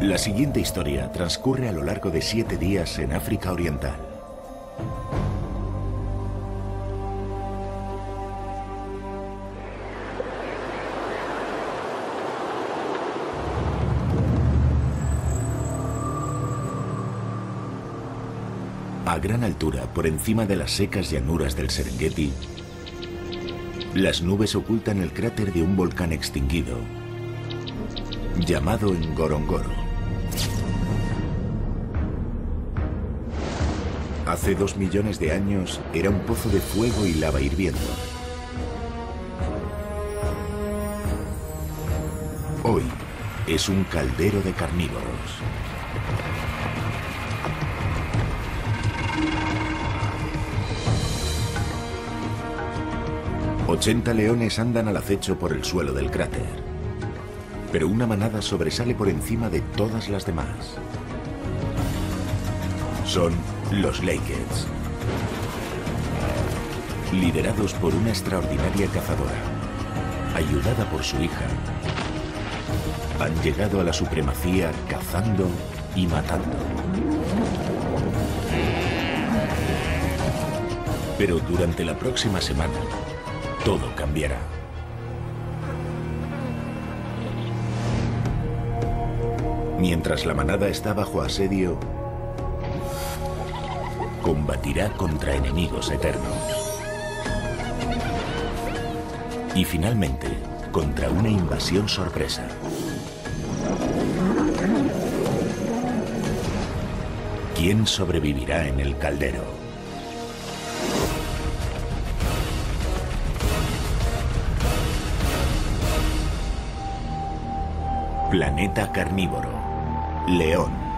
La siguiente historia transcurre a lo largo de siete días en África Oriental. A gran altura, por encima de las secas llanuras del Serengeti, las nubes ocultan el cráter de un volcán extinguido, llamado Ngorongoro. Hace dos millones de años era un pozo de fuego y lava hirviendo. Hoy es un caldero de carnívoros. 80 leones andan al acecho por el suelo del cráter. Pero una manada sobresale por encima de todas las demás. Son los Lakers. Liderados por una extraordinaria cazadora, ayudada por su hija, han llegado a la supremacía cazando y matando. Pero durante la próxima semana, todo cambiará. Mientras la manada está bajo asedio, combatirá contra enemigos eternos. Y finalmente, contra una invasión sorpresa. ¿Quién sobrevivirá en el caldero? Planeta Carnívoro. León.